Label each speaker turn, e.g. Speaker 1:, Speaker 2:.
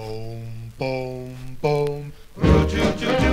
Speaker 1: boom, boom, boom.
Speaker 2: Roo-choo-choo-choo.